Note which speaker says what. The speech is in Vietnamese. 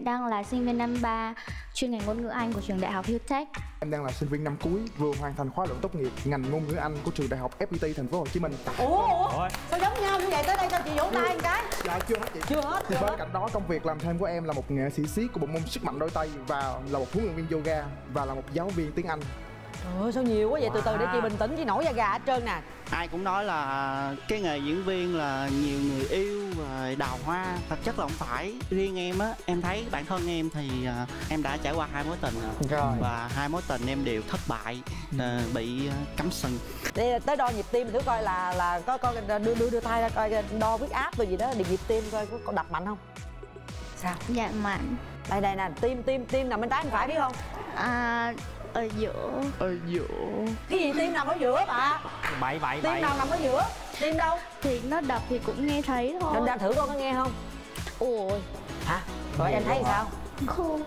Speaker 1: Đang là sinh viên năm 3 chuyên ngành ngôn ngữ Anh của trường Đại học UTech.
Speaker 2: Em đang là sinh viên năm cuối vừa hoàn thành khóa luận tốt nghiệp ngành ngôn ngữ Anh của trường Đại học FPT thành phố Hồ Chí Minh.
Speaker 3: ủa ủa sao giống nhau như vậy tới đây cho chị vỗ tay một cái
Speaker 2: Dạ chưa hết chị.
Speaker 3: chưa hết
Speaker 2: Thì
Speaker 3: chưa
Speaker 2: bên
Speaker 3: hết
Speaker 2: cạnh đó công việc làm thêm của em là một nghệ sĩ siết của bộ môn sức mạnh đôi tay và là một huấn luyện viên yoga và là một giáo viên tiếng Anh.
Speaker 3: trời ơi sao nhiều quá vậy từ từ để chị bình tĩnh chị nổi da gà hết trơn nè
Speaker 4: ai cũng nói là cái nghề diễn viên là nhiều người yêu đào hoa thật chất là không phải. Riêng em á em thấy bản thân em thì à, em đã trải qua hai mối tình rồi.
Speaker 3: Rồi.
Speaker 4: và hai mối tình em đều thất bại à, bị à, cắm sừng.
Speaker 3: Để tới đo nhịp tim thử coi là là có coi đưa đưa đưa tay ra coi đo huyết áp rồi gì đó để nhịp tim coi có, có đập mạnh không? Sao?
Speaker 1: Dạ mạnh.
Speaker 3: đây đây nè tim tim tim nằm bên trái bên phải biết không?
Speaker 1: À, ở giữa.
Speaker 2: Ở giữa.
Speaker 3: Cái gì tim nằm ở giữa bà?
Speaker 5: Bậy bậy
Speaker 3: tim
Speaker 5: bậy.
Speaker 3: nào nằm ở giữa tim đâu?
Speaker 1: Thì nó đập thì cũng nghe thấy thôi.
Speaker 3: đâm ra thử con có nghe không?
Speaker 1: Ôi,
Speaker 3: hả? Rồi em thấy sao?
Speaker 1: Không.